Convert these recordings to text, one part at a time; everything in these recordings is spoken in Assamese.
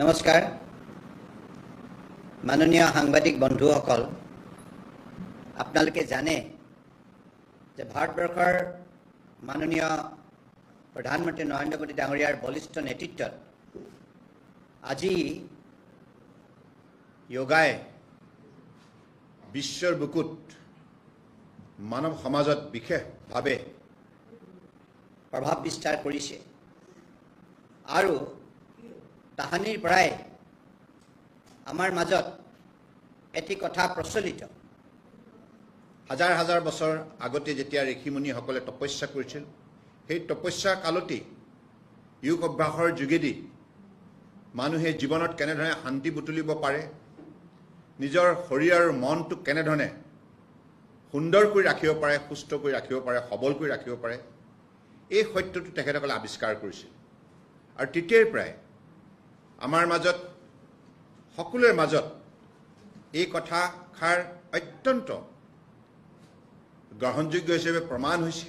নমস্কাৰ। মাননীয় সাংবাদিক বন্ধুসকল আপোনালোকে জানে যে ভাৰতবৰ্ষৰ মাননীয় প্ৰধানমন্ত্ৰী নৰেন্দ্ৰ মোদী ডাঙৰীয়াৰ বলিষ্ঠ নেতৃত্বত আজি য়োগাই বিশ্বৰ বুকুত মানৱ সমাজত বিশেষভাৱে প্ৰভাৱ বিস্তাৰ কৰিছে। আৰু তাহানিৰ পৰাই আমাৰ মাজত এটি কথা প্ৰচলিত। হাজাৰ হাজাৰ বছৰ আগতে যেতিয়া ঋষিমুনিসকলে তপস্যা কৰিছিল সেই তপস্যা কালতেই যোগ অভ্যাসৰ যোগেদি মানুহে জীৱনত কেনেধৰণে শান্তি বুটলিব পাৰে নিজৰ শৰীৰ আৰু মনটোক কেনেধৰণে সুন্দৰ কৰি ৰাখিব পাৰে সুস্থ কৰি ৰাখিব পাৰে সবল কৰি ৰাখিব পাৰে এই সত্যটো তেখেতসকলে আৱিষ্কাৰ কৰিছিল। আৰু তেতিয়াৰ পৰাই আমাৰ মাজত সকলোৰে মাজত এই কথাষাৰ অত্যন্ত গ্ৰহণযোগ্য হিচাপে প্ৰমাণ হৈছে।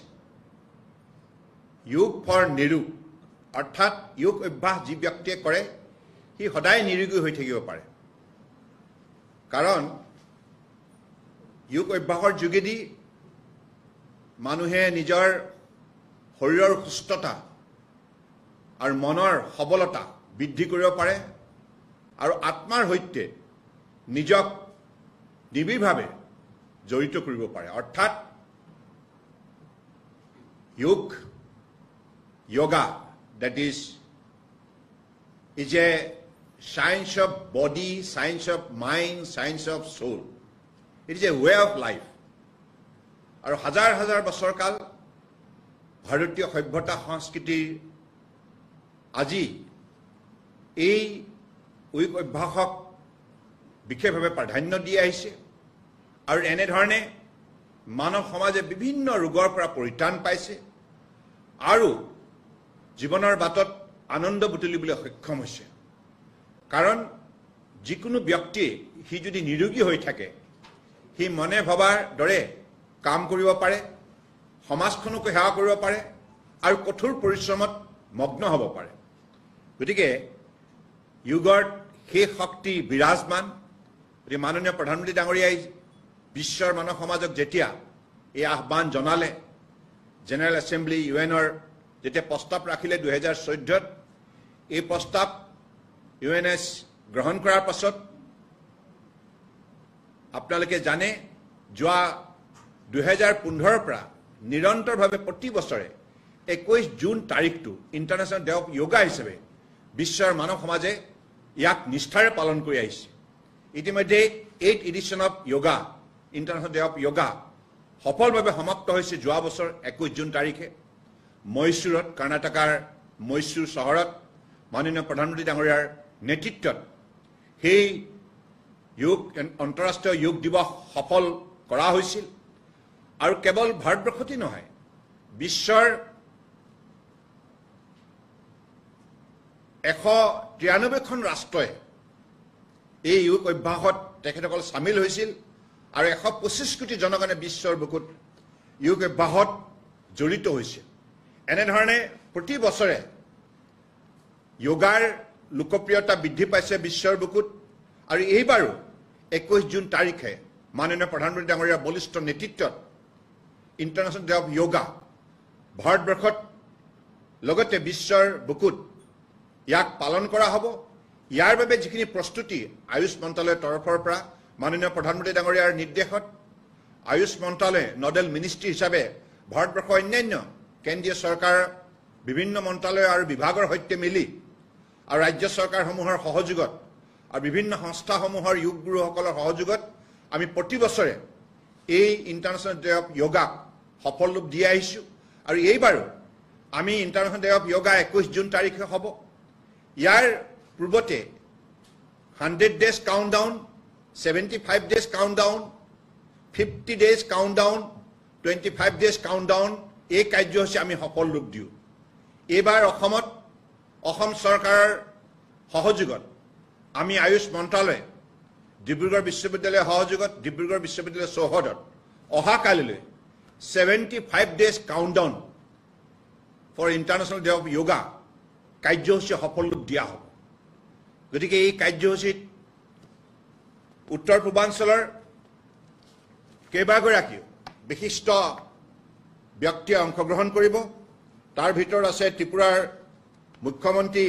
যোগ ফৰ নিৰোগ অৰ্থাৎ যোগ অভ্যাস যি ব্যক্তিয়ে কৰে সি সদায় নিৰোগী হৈ থাকিব পাৰে। কাৰণ যোগ অভ্যাসৰ যোগেদি মানুহে নিজৰ শৰীৰৰ সুস্থতা আৰু মনৰ সবলতা বৃদ্ধি কৰিব পাৰে আৰু আত্মাৰ সৈতে নিজক নিবিড়ভাৱে জড়িত কৰিব পাৰে। অৰ্থাৎ যোগ yoga that is is a science of body science of mind science of soul. It is a way of life. আৰু হাজাৰ হাজাৰ বছৰ কাল ভাৰতীয় সভ্যতা সংস্কৃতিৰ আজি এই উইক অভ্যাসক বিশেষভাৱে প্ৰাধান্য দি আহিছে। আৰু এনেধৰণে মানৱ সমাজে বিভিন্ন ৰোগৰ পৰা পৰিত্ৰাণ পাইছে আৰু জীৱনৰ বাটত আনন্দ বুটলিবলৈ সক্ষম হৈছে। কাৰণ যিকোনো ব্যক্তিয়ে সি যদি নিৰোগী হৈ থাকে সি মনে ভবাৰ দৰে কাম কৰিব পাৰে সমাজখনকো সেৱা কৰিব পাৰে আৰু কঠোৰ পৰিশ্ৰমত মগ্ন হ'ব পাৰে। গতিকে যোগৰ সেই শক্তি বিৰাজমান। গতিকে মাননীয় প্ৰধানমন্ত্ৰী ডাঙৰীয়াই বিশ্বৰ মানৱ সমাজক যেতিয়া এই আহ্বান জনালে জেনেৰেল এছেম্বলি ইউ এনৰ যেতিয়া প্ৰস্তাৱ ৰাখিলে দুহেজাৰ চৈধ্যত এই প্ৰস্তাৱ ইউ এন এছ গ্ৰহণ কৰাৰ পাছত আপোনালোকে জানে যোৱা দুহেজাৰ পোন্ধৰৰ পৰা নিৰন্তৰভাৱে প্ৰতি বছৰে একৈছ জুন তাৰিখটো ইণ্টাৰনেশ্যনেল ডে অফ য়োগা হিচাপে বিশ্বৰ মানৱ সমাজে ইয়াক নিষ্ঠাৰে পালন কৰি আহিছে। ইতিমধ্যে eight edition of yoga international day of yoga সফলভাৱে সমাপ্ত হৈছে যোৱা বছৰ একৈছ জুন তাৰিখে। মহীশূৰত কৰ্ণাটকাৰ মহীশূৰ চহৰত মাননীয় প্ৰধানমন্ত্ৰী ডাঙৰীয়াৰ নেতৃত্বত সেই যোগ আন্তঃৰাষ্ট্ৰীয় যোগ দিৱস সফল কৰা হৈছিল। আৰু কেৱল ভাৰতবৰ্ষতেই নহয় বিশ্বৰ এশ তিৰানব্বৈখন ৰাষ্ট্ৰই এই যোগ অভ্যাসত তেখেতসকল চামিল হৈছিল আৰু এশ পঁচিছ কোটি জনগণে বিশ্বৰ বুকুত যোগ অভ্যাসত জড়িত হৈছে এনেধৰণে প্ৰতি বছৰে য়োগাৰ লোকপ্ৰিয়তা বৃদ্ধি পাইছে বিশ্বৰ বুকুত আৰু এইবাৰো একৈছ জুন তাৰিখে মাননীয় প্ৰধানমন্ত্ৰী ডাঙৰীয়াৰ বলিষ্ঠ নেতৃত্বত ইণ্টাৰনেশ্যনেল ডে অফ য়োগা ভাৰতবৰ্ষত লগতে বিশ্বৰ বুকুত ইয়াক পালন কৰা হ'ব। ইয়াৰ বাবে যিখিনি প্ৰস্তুতি আয়ুষ মন্ত্ৰালয়ৰ তৰফৰ পৰা মাননীয় প্ৰধানমন্ত্ৰী ডাঙৰীয়াৰ নিৰ্দেশত আয়ুষ মন্ত্ৰালয়ে নডেল মিনিষ্ট্ৰী হিচাপে ভাৰতবৰ্ষৰ অন্যান্য কেন্দ্ৰীয় চৰকাৰৰ বিভিন্ন মন্ত্ৰালয় আৰু বিভাগৰ সৈতে মিলি আৰু ৰাজ্য চৰকাৰসমূহৰ সহযোগত আৰু বিভিন্ন সংস্থাসমূহৰ যোগ গুৰুসকলৰ সহযোগত আমি প্ৰতি বছৰে এই ইণ্টাৰনেশ্যনেল ডে অফ য়োগাক সফল ৰূপ দি আহিছোঁ। আৰু এইবাৰো আমি ইণ্টাৰনেশ্যনেল ডে অফ য়োগা একৈছ জুন তাৰিখে হ'ব। ইয়াৰ পূৰ্বতে hundred days countdown seventy five days countdown fifty days countdown twenty five days countdown এই কাৰ্যসূচী আমি সফল ৰূপ দিওঁ। এইবাৰ অসমত অসম চৰকাৰৰ সহযোগত আমি আয়ুষ মন্ত্ৰালয় ডিব্ৰুগড় বিশ্ববিদ্যালয়ৰ সহযোগত ডিব্ৰুগড় বিশ্ববিদ্যালয়ৰ চৌহদত অহাকালিলৈ seventy five days countdown for international day of yoga কাৰ্যসূচী সফল ৰূপ দিয়া হ'ব। গতিকে এই কাৰ্যসূচীত উত্তৰ পূৰ্বাঞ্চলৰ কেইবাগৰাকীও বিশিষ্ট ব্যক্তিয়ে অংশগ্ৰহণ কৰিব। তাৰ ভিতৰত আছে ত্ৰিপুৰাৰ মুখ্যমন্ত্ৰী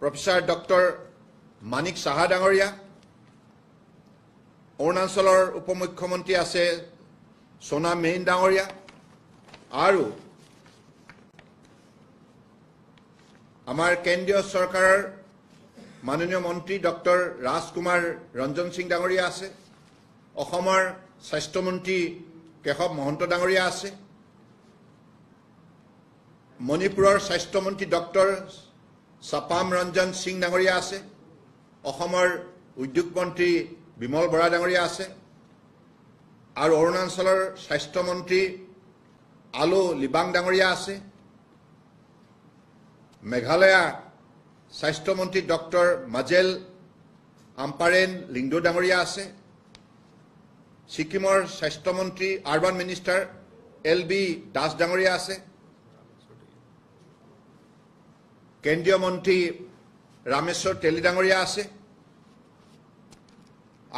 প্ৰফেচাৰ ডক্টৰ মানিক চাহা ডাঙৰীয়া। অৰুণাচলৰ উপ মুখ্যমন্ত্ৰী আছে সোণা মেইন ডাঙৰীয়া। আৰু আমাৰ কেন্দ্ৰীয় চৰকাৰৰ মাননীয় মন্ত্ৰী ডক্টৰ ৰাজকুমাৰ ৰঞ্জন সিং ডাঙৰীয়া আছে অসমৰ স্বাস্থ্যমন্ত্ৰী কেশৱ মহন্ত ডাঙৰীয়া আছে মণিপুৰৰ স্বাস্থ্যমন্ত্ৰী ডক্টৰ চাপাম ৰঞ্জন সিং ডাঙৰীয়া আছে অসমৰ উদ্যোগ মন্ত্ৰী বিমল বৰা ডাঙৰীয়া আছে আৰু অৰুণাচলৰ স্বাস্থ্যমন্ত্ৰী আলো লিবাং ডাঙৰীয়া আছে মেঘালয়া স্বাস্থ্যমন্ত্ৰী ডক্টৰ মাজেল আম্পাৰেন লিংডো ডাঙৰীয়া আছে। ছিকিমৰ স্বাস্থ্যমন্ত্ৰী urban minister L B Das ডাঙৰীয়া আছে। কেন্দ্ৰীয় মন্ত্ৰী ৰামেশ্বৰ তেলী ডাঙৰীয়া আছে।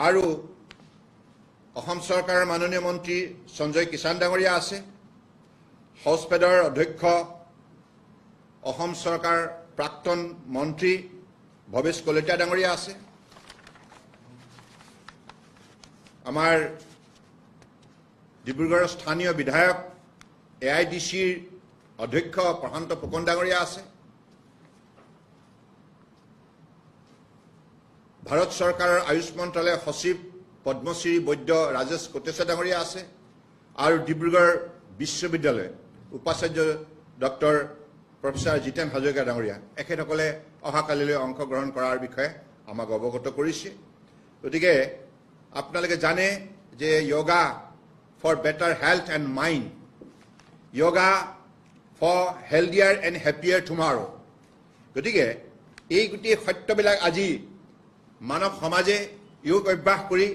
আৰু অসম চৰকাৰৰ মাননীয় মন্ত্ৰী সঞ্জয় কিষাণ ডাঙৰীয়া আছে। হাউচপেডৰ অধ্যক্ষ অসম চৰকাৰ প্ৰাক্তন মন্ত্ৰী ভৱেশ কলিতা ডাঙৰীয়া আছে। আমাৰ ডিব্ৰুগড়ৰ স্থানীয় বিধায়ক এ আই ডি চিৰ অধ্যক্ষ প্ৰশান্ত ফুকন ডাঙৰীয়া আছে। ভাৰত চৰকাৰৰ আয়ুষ মন্ত্ৰালয়ৰ সচিব পদ্মশ্ৰী বৈদ্য ৰাজেশ কোটেচা ডাঙৰীয়া আছে। আৰু ডিব্ৰুগড় বিশ্ববিদ্যালয় উপাচাৰ্য ডক্টৰ প্ৰফেচাৰ জিতেন হাজৰিকা ডাঙৰীয়া। এখেতসকলে অহাকালিলৈ অংশগ্ৰহণ কৰাৰ বিষয়ে আমাক অৱগত কৰিছে। গতিকে আপোনালোকে জানে যে yoga for better health and mind. Yoga for healthier and happier tomorrow' গতিকে এই গোটেই সত্যবিলাক আজি মানৱ সমাজে যোগ অভ্যাস কৰি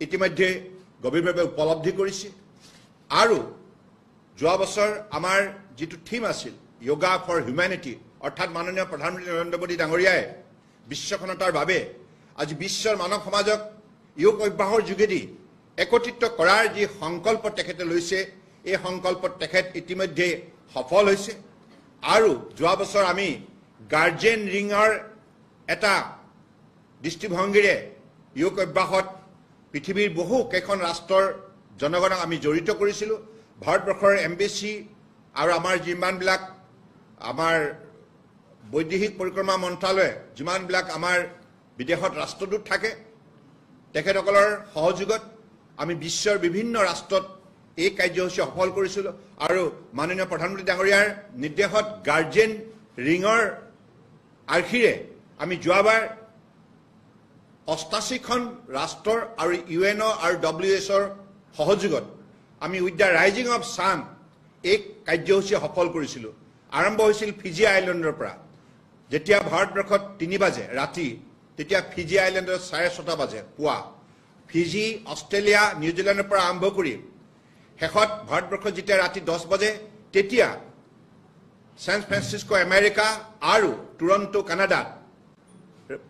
ইতিমধ্যে গভীৰভাৱে উপলব্ধি কৰিছে। আৰু যোৱা বছৰ আমাৰ যিটো থিম আছিল য়োগা ফৰ হিউমেনিটি অৰ্থাৎ মাননীয় প্ৰধানমন্ত্ৰী নৰেন্দ্ৰ মোদী ডাঙৰীয়াই বিশ্বখনতাৰ বাবে আজি বিশ্বৰ মানৱ সমাজক যোগ অভ্যাসৰ যোগেদি একত্ৰিত কৰাৰ যি সংকল্প তেখেতে লৈছে এই সংকল্পত তেখেত ইতিমধ্যে সফল হৈছে। আৰু যোৱা বছৰ আমি গাৰ্জেন ৰিঙৰ এটা দৃষ্টিভংগীৰে যোগ অভ্যাসত পৃথিৱীৰ বহু কেইখন ৰাষ্ট্ৰৰ জনগণক আমি জড়িত কৰিছিলোঁ। ভাৰতবৰ্ষৰ এম্বেচি আৰু আমাৰ যিমানবিলাক আমাৰ বৈদেশিক পৰিক্ৰমা মন্ত্ৰালয়ে যিমানবিলাক আমাৰ বিদেশত ৰাষ্ট্ৰদূত থাকে তেখেতসকলৰ সহযোগত আমি বিশ্বৰ বিভিন্ন ৰাষ্ট্ৰত এই কাৰ্যসূচী সফল কৰিছিলোঁ আৰু মাননীয় প্ৰধানমন্ত্ৰী ডাঙৰীয়াৰ নিৰ্দেশত গাৰ্জেন ৰিঙৰ আৰ্হিৰে আমি যোৱাবাৰ অষ্টাশীখন ৰাষ্ট্ৰৰ আৰু ইউ এন অ' আৰু ডব্লিউ এছৰ সহযোগত আমি with the rising of sun এই কাৰ্যসূচী সফল কৰিছিলোঁ। আৰম্ভ হৈছিল ফিজি আইলেণ্ডৰ পৰা। যেতিয়া ভাৰতবৰ্ষত তিনি বাজে ৰাতি তেতিয়া ফিজি আইলেণ্ডত চাৰে ছটা বাজে পুৱা। ফিজি অষ্ট্ৰেলিয়া নিউজিলেণ্ডৰ পৰা আৰম্ভ কৰি শেষত ভাৰতবৰ্ষত যেতিয়া ৰাতি দহ বাজে তেতিয়া ছেন ফ্ৰান্সিস্কো আমেৰিকা আৰু টুৰণ্টো কানাডাত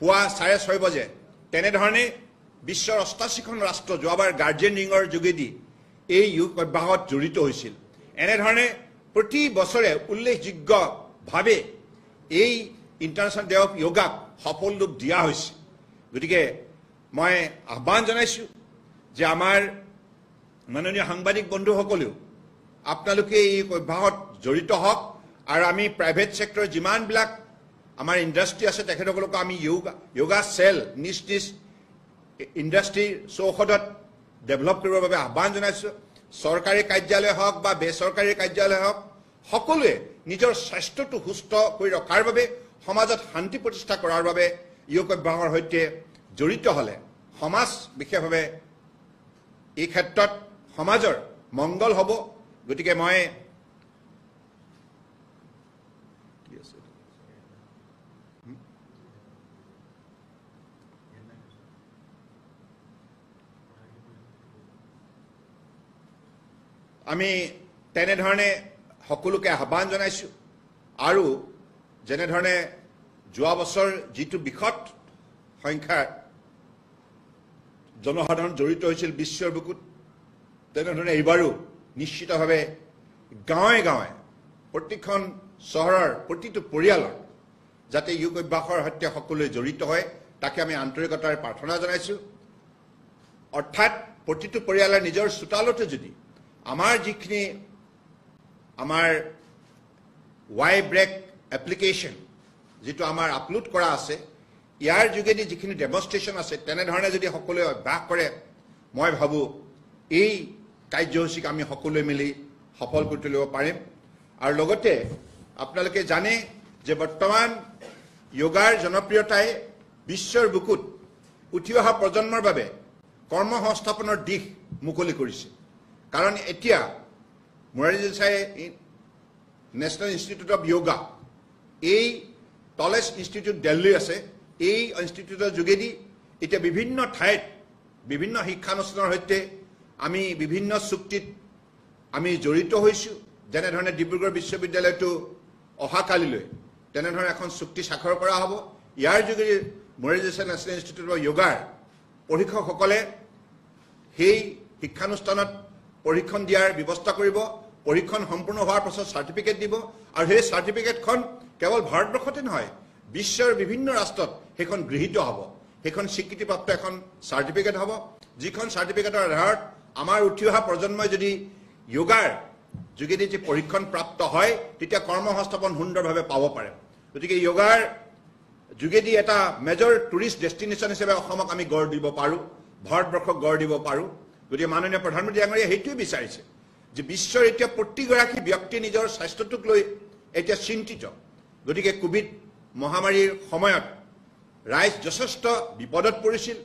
পুৱা চাৰে ছয় বজে। তেনেধৰণে বিশ্বৰ অষ্টাশীখন ৰাষ্ট্ৰ যোৱাবাৰ গাৰ্জেন ৰিঙৰ যোগেদি এই যোগ অভ্যাসত জড়িত হৈছিল। এনেধৰণে প্ৰতি বছৰে উল্লেখযোগ্যভাৱে এই ইণ্টাৰনেশ্যনেল ডে অফ য়োগাক সফল ৰূপ দিয়া হৈছে। গতিকে মই আহ্বান জনাইছোঁ যে আমাৰ মাননীয় সাংবাদিক বন্ধুসকলেও আপোনালোকে এই অভ্যাসত জড়িত হওক আৰু আমি প্ৰাইভেট ছেক্টৰৰ যিমানবিলাক আমাৰ ইণ্ডাষ্ট্ৰী আছে তেখেতসকলকো আমি য়োগা য়োগা চেল নিজ নিজ ইণ্ডাষ্ট্ৰীৰ চৌহদত ডেভেলপ কৰিবৰ বাবে আহ্বান জনাইছোঁ। চৰকাৰী কাৰ্যালয় হওক বা বেচৰকাৰী কাৰ্যালয় হওক সকলোৱে নিজৰ স্বাস্থ্যটো সুস্থ কৰি ৰখাৰ বাবে সমাজত শান্তি প্ৰতিষ্ঠা কৰাৰ বাবে য়োগ অভ্যাসৰ সৈতে জড়িত হ'লে সমাজ বিশেষভাৱে এই ক্ষেত্ৰত সমাজৰ মংগল হ'ব গতিকে মই? আমি তেনেধৰণে সকলোকে আহ্বান জনাইছোঁ। আৰু যেনেধৰণে যোৱা বছৰ যিটো বৃহৎ সংখ্যাৰ জনসাধাৰণ জড়িত হৈছিল বিশ্বৰ বুকুত তেনেধৰণে এইবাৰো নিশ্চিতভাৱে গাঁৱে গাঁৱে প্ৰতিখন চহৰৰ প্ৰতিটো পৰিয়ালৰ যাতে যোগ অভ্যাসৰ সৈতে সকলোৱে জড়িত হয় তাকে আমি আন্তৰিকতাৰে প্ৰাৰ্থনা জনাইছোঁ। অৰ্থাৎ প্ৰতিটো পৰিয়ালে নিজৰ চোতালতে যদি আমাৰ যিখিনি আমাৰ ৱাই ব্ৰেক এপ্লিকেশ্যন যিটো আমাৰ আপলোড কৰা আছে ইয়াৰ যোগেদি যিখিনি ডেমনষ্ট্ৰেশ্যন আছে তেনেধৰণে যদি সকলোৱে অভ্যাস কৰে মই ভাবোঁ এই কাৰ্যসূচীক আমি সকলোৱে মিলি সফল কৰি তুলিব পাৰিম। আৰু লগতে আপোনালোকে জানে যে বৰ্তমান য়োগাৰ জনপ্ৰিয়তাই বিশ্বৰ বুকুত উঠি অহা প্ৰজন্মৰ বাবে কৰ্ম সংস্থাপনৰ দিশ মুকলি কৰিছে। কাৰণ এতিয়া Morarji Desai national institute of yoga এই টলেষ্ট ইনষ্টিটিউট দিল্লী আছে এই ইনষ্টিটিউটৰ যোগেদি এতিয়া বিভিন্ন ঠাইত বিভিন্ন শিক্ষানুষ্ঠানৰ সৈতে আমি বিভিন্ন চুক্তিত আমি জড়িত হৈছোঁ। যেনেধৰণে ডিব্ৰুগড় বিশ্ববিদ্যালয়টো অহাকালিলৈ তেনেধৰণে এখন চুক্তি স্বাক্ষৰ কৰা হ'ব। ইয়াৰ যোগেদি দেশাই নেশ্যনেল ইনষ্টিটিউট অফ য়োগাৰ প্ৰশিক্ষকসকলে সেই শিক্ষানুষ্ঠানত পৰীক্ষণ দিয়াৰ ব্যৱস্থা কৰিব। পৰীক্ষণ সম্পূৰ্ণ হোৱাৰ পাছত চাৰ্টিফিকেট দিব আৰু সেই চাৰ্টিফিকেটখন কেৱল ভাৰতবৰ্ষতে নহয় বিশ্বৰ বিভিন্ন ৰাষ্ট্ৰত সেইখন গৃহীত হ'ব। সেইখন স্বীকৃতিপ্ৰাপ্ত এখন চাৰ্টিফিকেট হ'ব যিখন চাৰ্টিফিকেটৰ আধাৰত আমাৰ উঠি অহা প্ৰজন্মই যদি য়োগাৰ যোগেদি যদি পৰীক্ষণ প্ৰাপ্ত হয় তেতিয়া কৰ্ম সংস্থাপন সুন্দৰভাৱে পাব পাৰে। গতিকে য়োগাৰ যোগেদি এটা মেজৰ টুৰিষ্ট ডেষ্টিনেশ্যন হিচাপে অসমক আমি গঢ় দিব পাৰোঁ ভাৰতবৰ্ষক গঢ় দিব পাৰোঁ। গতিকে মাননীয় প্ৰধানমন্ত্ৰী ডাঙৰীয়াই সেইটোৱে বিচাৰিছে। যে বিশ্বৰ এতিয়া প্ৰতিগৰাকী ব্যক্তিয়ে নিজৰ স্বাস্থ্যটোক লৈ এতিয়া চিন্তিত। গতিকে কোভিড মহামাৰীৰ সময়ত ৰাইজ যথেষ্ট বিপদত পৰিছিল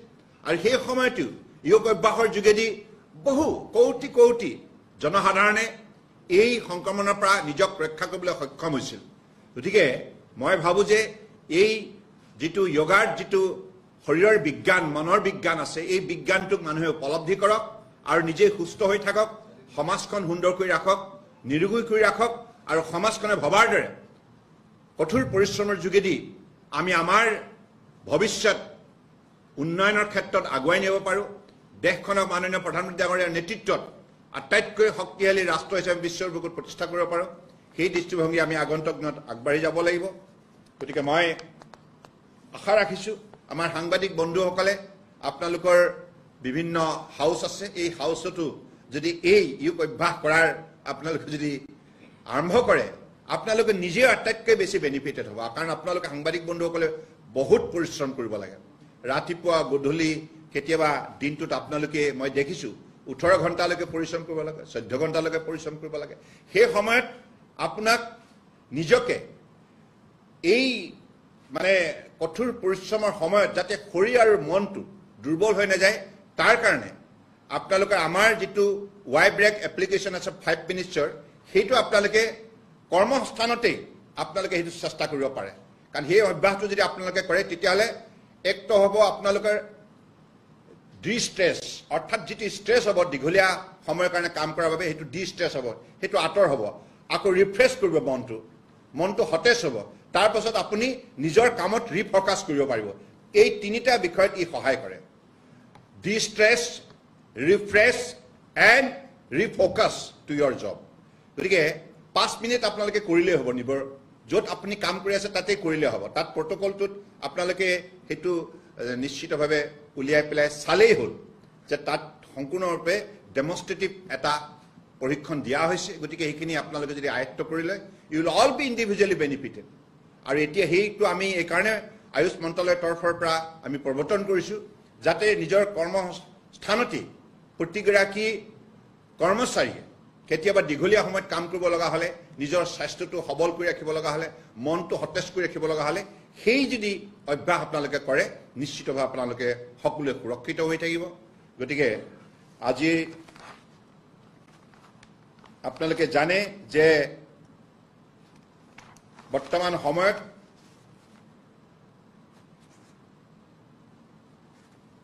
আৰু সেই সময়তো যোগ অভ্যাসৰ যোগেদি বহু কৌটি কৌটি জনসাধাৰণে এই সংক্ৰমণৰ পৰা নিজক ৰক্ষা কৰিবলৈ সক্ষম হৈছিল। গতিকে মই ভাবোঁ যে এই যিটো য়োগাৰ যিটো শৰীৰৰ বিজ্ঞান মনৰ বিজ্ঞান আছে এই বিজ্ঞানটোক মানুহে উপলব্ধি কৰক আৰু নিজে সুস্থ হৈ থাকক। সমাজখন সুন্দৰ কৰি ৰাখক নিৰোগী কৰি ৰাখক আৰু সমাজখনে ভবাৰ দৰে কঠোৰ পৰিশ্ৰমৰ যোগেদি আমি আমাৰ ভৱিষ্যত উন্নয়নৰ ক্ষেত্ৰত আগুৱাই নিব পাৰোঁ। দেশখনক মাননীয় প্ৰধানমন্ত্ৰী ডাঙৰীয়াৰ নেতৃত্বত আটাইতকৈ শক্তিশালী ৰাষ্ট্ৰ হিচাপে বিশ্বৰ বুকুত প্ৰতিষ্ঠা কৰিব পাৰোঁ। সেই দৃষ্টিভংগী আমি আগন্তুক দিনত আগবাঢ়ি যাব লাগিব। গতিকে মই আশা ৰাখিছোঁ আমাৰ সাংবাদিক বন্ধুসকলে আপোনালোকৰ বিভিন্ন হাউচ আছে। এই হাউচতো যদি এই যোগ অভ্যাস কৰাৰ আপোনালোকে যদি আৰম্ভ কৰে আপোনালোকে নিজেও আটাইতকৈ বেছি বেনিফিটেড হ'ব। কাৰণ আপোনালোকে সাংবাদিক বন্ধুসকলে বহুত পৰিশ্ৰম কৰিব লাগে। ৰাতিপুৱা গধূলি কেতিয়াবা দিনটোত আপোনালোকে মই দেখিছোঁ ওঠৰ ঘণ্টালৈকে পৰিশ্ৰম কৰিব লাগে চৈধ্য ঘণ্টালৈকে পৰিশ্ৰম কৰিব লাগে। সেই সময়ত আপোনাক নিজকে এই মানে কঠোৰ পৰিশ্ৰমৰ সময়ত যাতে শৰীৰ আৰু মনটো দুৰ্বল হৈ নাযায় তাৰ কাৰণে আপোনালোকে আমাৰ যিটো ৱাই ব্ৰেক এপ্লিকেশ্যন আছে ফাইভ মিনিটছৰ সেইটো আপোনালোকে কৰ্মস্থানতেই আপোনালোকে সেইটো চেষ্টা কৰিব পাৰে। কাৰণ সেই অভ্যাসটো যদি আপোনালোকে কৰে তেতিয়াহ'লে একটো হ'ব আপোনালোকৰ ডি ষ্ট্ৰেছ অৰ্থাৎ যিটো ষ্ট্ৰেছ হ'ব দীঘলীয়া সময়ৰ কাৰণে কাম কৰাৰ বাবে সেইটো ডি ষ্ট্ৰেছ হ'ব সেইটো আঁতৰ হ'ব। আকৌ ৰিফ্ৰেছ কৰিব মনটো মনটো সতেজ হ'ব। তাৰপাছত আপুনি নিজৰ কামত ৰিফ'কাছ কৰিব পাৰিব। এই তিনিটা বিষয়ত ই সহায় কৰে। Destress refresh and refocus to your job গতিকে পাঁচ মিনিট আপোনালোকে কৰিলেই হ'ব নিবৰ য'ত আপুনি কাম কৰি আছে তাতেই কৰিলে হ'ব। তাত প্ৰট'কলটোত আপোনালোকে সেইটো নিশ্চিতভাৱে উলিয়াই পেলাই চালেই হ'ল যে তাত সম্পূৰ্ণৰূপে ডেমনষ্ট্ৰেটিভ এটা প্ৰশিক্ষণ দিয়া হৈছে। গতিকে সেইখিনি আপোনালোকে যদি আয়ত্ব কৰি লয় you will all be individually benefited আৰু এতিয়া সেইটো আমি এইকাৰণে আয়ুষ মন্ত্ৰালয়ৰ তৰফৰ পৰা আমি প্ৰৱৰ্তন কৰিছোঁ যাতে নিজৰ কৰ্মস্থানতেই প্ৰতিগৰাকী কৰ্মচাৰীয়ে কেতিয়াবা দীঘলীয়া সময়ত কাম কৰিব লগা হ'লে নিজৰ স্বাস্থ্যটো সবল কৰি ৰাখিব লগা হ'লে মনটো সতেজ কৰি ৰাখিব লগা হ'লে সেই যদি অভ্যাস আপোনালোকে কৰে নিশ্চিতভাৱে আপোনালোকে সকলোৱে সুৰক্ষিত হৈ থাকিব। গতিকে আজি আপোনালোকে জানে যে বৰ্তমান সময়ত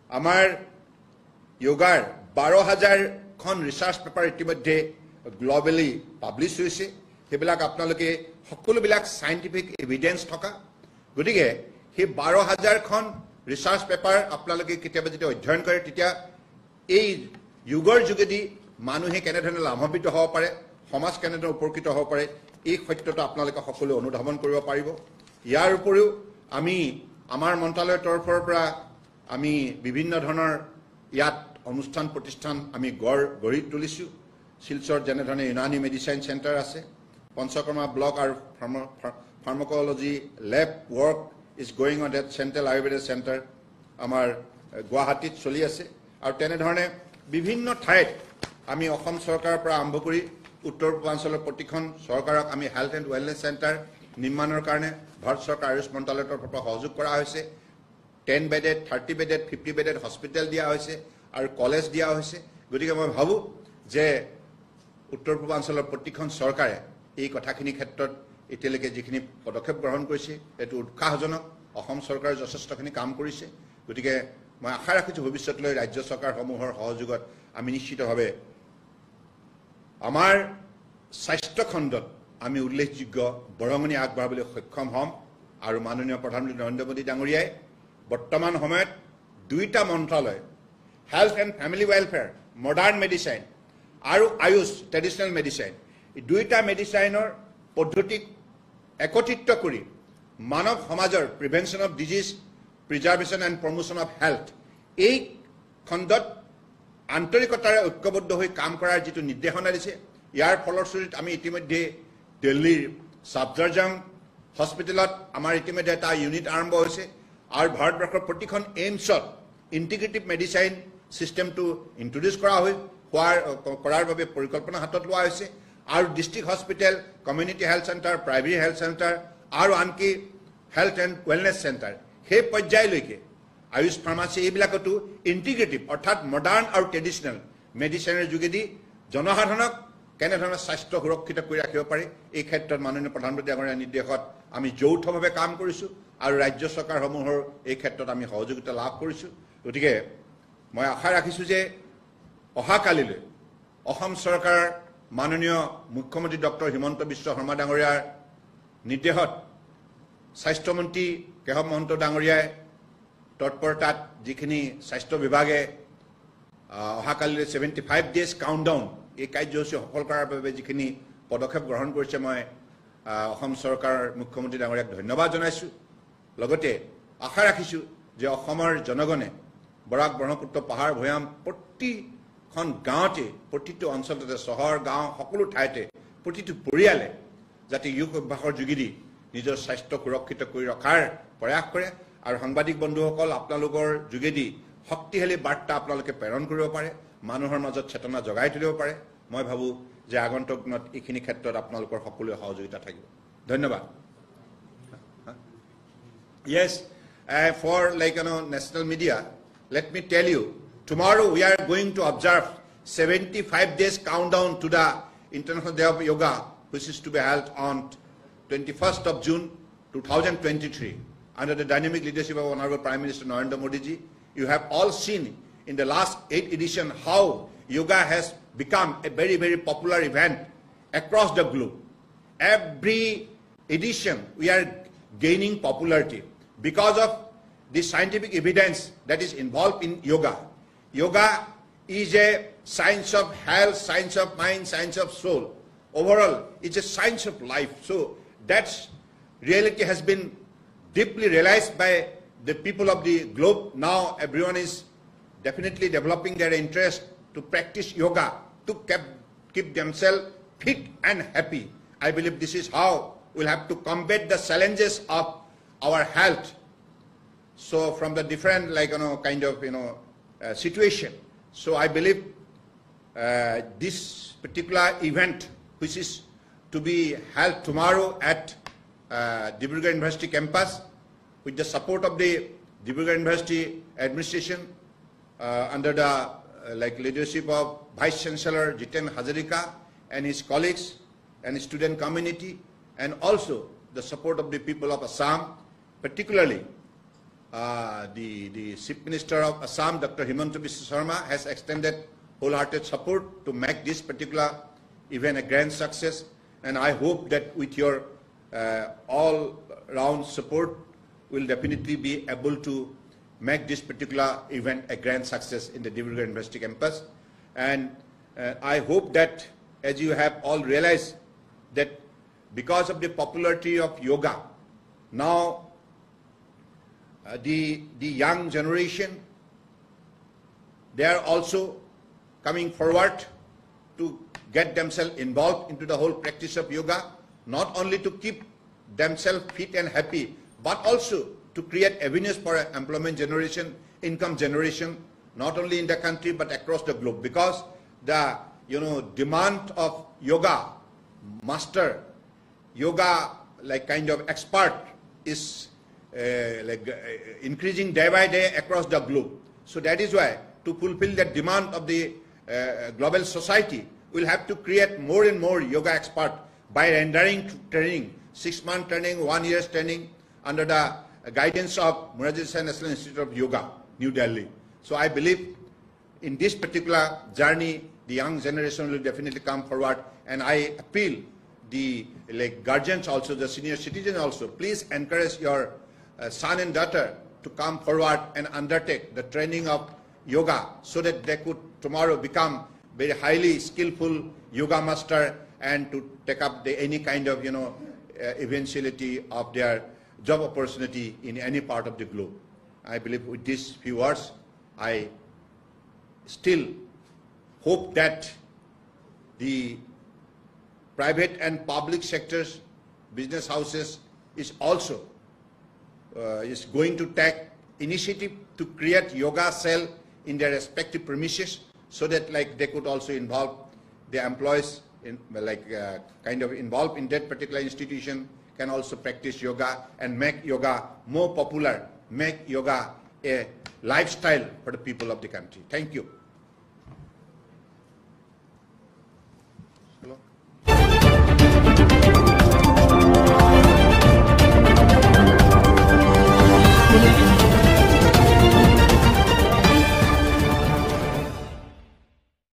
আমাৰ য়োগাৰ বাৰ হাজাৰখন ৰিচাৰ্চ পেপাৰ ইতিমধ্যে গ্ল'বেলি পাব্লিছ হৈছে। সেইবিলাক আপোনালোকে সকলোবিলাক চাইণ্টিফিক এভিডেঞ্চ থকা। গতিকে সেই বাৰ হাজাৰখন ৰিচাৰ্চ পেপাৰ আপোনালোকে কেতিয়াবা যেতিয়া অধ্যয়ন কৰে তেতিয়া এই যুগৰ যোগেদি মানুহে কেনেধৰণে লাভান্বিত হ'ব পাৰে সমাজ কেনেধৰণে উপকৃত হ'ব পাৰে এই সত্যটো আপোনালোকে সকলোৱে অনুধাৱন কৰিব পাৰিব। ইয়াৰ উপৰিও আমি আমাৰ মন্ত্ৰালয়ৰ তৰফৰ পৰা আমি বিভিন্ন ধৰণৰ ইয়াত অনুষ্ঠান প্ৰতিষ্ঠান আমি গঢ় গঢ়ি তুলিছোঁ। শিলচৰত যেনেধৰণে ইউনানী মেডিচাইন চেণ্টাৰ আছে পঞ্চকৰ্মা ব্লক আৰু pharmacology lab work is going on that central Ayurvedic centre আমাৰ গুৱাহাটীত চলি আছে। আৰু তেনেধৰণে বিভিন্ন ঠাইত আমি অসম চৰকাৰৰ পৰা আৰম্ভ কৰি উত্তৰ পূৰ্বাঞ্চলৰ প্ৰতিখন চৰকাৰক আমি হেল্থ এণ্ড ৱেলনেছ চেণ্টাৰ নিৰ্মাণৰ কাৰণে ভাৰত চৰকাৰ আয়ুষ মন্ত্ৰালয়ৰ তৰফৰ পৰা সহযোগ কৰা হৈছে। Ten bedded thirty bedded fifty bedded hospital দিয়া হৈছে। আৰু কলেজ দিয়া হৈছে। গতিকে মই ভাবোঁ যে উত্তৰ পূৰ্বাঞ্চলৰ প্ৰতিখন চৰকাৰে এই কথাখিনিৰ ক্ষেত্ৰত এতিয়ালৈকে যিখিনি পদক্ষেপ গ্ৰহণ কৰিছে এইটো উৎসাহজনক। অসম চৰকাৰে যথেষ্টখিনি কাম কৰিছে। গতিকে মই আশা ৰাখিছোঁ ভৱিষ্যতলৈ ৰাজ্য চৰকাৰসমূহৰ সহযোগত আমি নিশ্চিতভাৱে আমাৰ স্বাস্থ্য খণ্ডত আমি উল্লেখযোগ্য বৰঙণি আগবঢ়াবলৈ সক্ষম হ'ম আৰু মাননীয় প্ৰধানমন্ত্ৰী নৰেন্দ্ৰ মোদী ডাঙৰীয়াই বৰ্তমান সময়ত দুইটা মন্ত্ৰালয় health and family welfare modern medicine আৰু আয়ুষ ট্ৰেডিশ্যনেল মেডিচাইন দুইটা মেডিচাইনৰ পদ্ধতিক একত্ৰিত কৰি মানৱ সমাজৰ prevention of disease preservation and promotion of health এই খণ্ডত আন্তৰিকতাৰে ঐক্যবদ্ধ হৈ কাম কৰাৰ যিটো নিৰ্দেশনা দিছে ইয়াৰ ফলশ্ৰুতিত আমি ইতিমধ্যে দিল্লীৰ ছাবজাৰজাং হস্পিটেলত আমাৰ ইতিমধ্যে এটা ইউনিট আৰম্ভ হৈছে আৰু ভাৰতবৰ্ষৰ প্ৰতিখন এইমছত ইণ্টিগ্ৰেটিভ মেডিচাইন ছিষ্টেমটো ইণ্ট্ৰডিউচ কৰা হৈ হোৱাৰ কৰাৰ বাবে পৰিকল্পনা হাতত লোৱা হৈছে। আৰু district hospital community health centre private health centre আৰু আনকি হেল্থ এণ্ড ৱেলনেছ চেণ্টাৰ সেই পৰ্যায়লৈকে আয়ুষ ফাৰ্মাচী এইবিলাকতো ইণ্টিগ্ৰেটিভ অৰ্থাৎ মডাৰ্ণ আৰু ট্ৰেডিশ্যনেল মেডিচিনৰ যোগেদি জনসাধাৰণক কেনেধৰণে স্বাস্থ্য সুৰক্ষিত কৰি ৰাখিব পাৰি এই ক্ষেত্ৰত মাননীয় প্ৰধানমন্ত্ৰী ডাঙৰীয়াৰ নিৰ্দেশত আমি যৌথভাৱে কাম কৰিছোঁ আৰু ৰাজ্য চৰকাৰসমূহৰ এই ক্ষেত্ৰত আমি সহযোগিতা লাভ কৰিছোঁ। গতিকে মই আশা ৰাখিছোঁ যে অহাকালিলৈ অসম চৰকাৰৰ মাননীয় মুখ্যমন্ত্ৰী ডক্টৰ হিমন্ত বিশ্ব শৰ্মা ডাঙৰীয়াৰ নিৰ্দেশত স্বাস্থ্যমন্ত্ৰী কেশৱ মহন্ত ডাঙৰীয়াই তৎপৰতাত যিখিনি স্বাস্থ্য বিভাগে অহাকালিলৈ ছেভেণ্টি ফাইভ ডেজ কাউণ্টডাউন এই কাৰ্যসূচী সফল কৰাৰ বাবে যিখিনি পদক্ষেপ গ্ৰহণ কৰিছে মই অসম চৰকাৰৰ মুখ্যমন্ত্ৰী ডাঙৰীয়াক ধন্যবাদ জনাইছোঁ। লগতে আশা ৰাখিছোঁ যে অসমৰ জনগণে বৰাক ব্ৰহ্মপুত্ৰ পাহাৰ ভৈয়াম প্ৰতিখন গাঁৱতে প্ৰতিটো অঞ্চলতে চহৰ গাঁও সকলো ঠাইতে প্ৰতিটো পৰিয়ালে যাতে যোগ অভ্যাসৰ যোগেদি নিজৰ স্বাস্থ্য সুৰক্ষিত কৰি ৰখাৰ প্ৰয়াস কৰে। আৰু সাংবাদিক বন্ধুসকল আপোনালোকৰ যোগেদি শক্তিশালী বাৰ্তা আপোনালোকে প্ৰেৰণ কৰিব পাৰে মানুহৰ মাজত চেতনা জগাই তুলিব পাৰে। মই ভাবোঁ যে আগন্তুক দিনত এইখিনি ক্ষেত্ৰত আপোনালোকৰ সকলোৱে সহযোগিতা থাকিব। ধন্যবাদ। for like you know national media, let me tell you, tomorrow we are going to observe 75 days countdown to the International Day of Yoga, which is to be held on 21st of June 2023 under the dynamic leadership of Honorable Prime Minister Narendra Modi ji. You have all seen in the last eight edition how yoga has become a very very popular event across the globe every edition we are gaining popularity because of the scientific evidence that is involved in yoga. Yoga is a science of health, science of mind, science of soul. Overall, it's a science of life. So that reality has been deeply realized by the people of the globe. Now everyone is definitely developing their interest to practice yoga to keep, keep themselves fit and happy. I believe this is how we'll have to combat the challenges of our health. So from the different like you know kind of you know uh, situation. So I believe uh, this particular event, which is to be held tomorrow at uh, Dibrugarh University campus, with the support of the Dibrugarh University administration, uh, under the uh, like leadership of Vice Chancellor Jiten Hazarika and his colleagues and student community, and also the support of the people of Assam, particularly uh, the, the Chief Minister of Assam, Dr. Himanta Biswa Sharma, has extended wholehearted support to make this particular event a grand success. And I hope that with your uh, all-round support, we'll definitely be able to make this particular event a grand success in the Dibrugarh University campus. And uh, I hope that, as you have all realized, that because of the popularity of yoga, now uh, the, the young generation, they are also coming forward to get themselves involved into the whole practice of yoga, not only to keep themselves fit and happy, but also to create avenues for employment generation, income generation, not only in the country but across the globe. Because the you know demand of yoga master, yoga like kind of expert is like uh, increasing day by day across the globe. So that is why to fulfill the demand of the uh, global society, we'll have to create more and more yoga expert by rendering training, six month training, one year's training under the guidance of Murarji Desai National Institute of Yoga, New Delhi. So I believe in this particular journey, the young generation will definitely come forward, and I appeal the like guardians also, the senior citizens also, please encourage your uh, son and daughter to come forward and undertake the training of yoga so that they could tomorrow become very highly skillful yoga master and to take up the, any kind of you know uh, eventuality of their job opportunity in any part of the globe. I believe with these few words, I still hope that the private and public sectors, business houses is also uh, is going to take initiative to create yoga cell in their respective premises so that like they could also involve the employees in like uh, kind of involved in that particular institution can also practice yoga and make yoga more popular, make yoga a lifestyle for the people of the country. Thank you.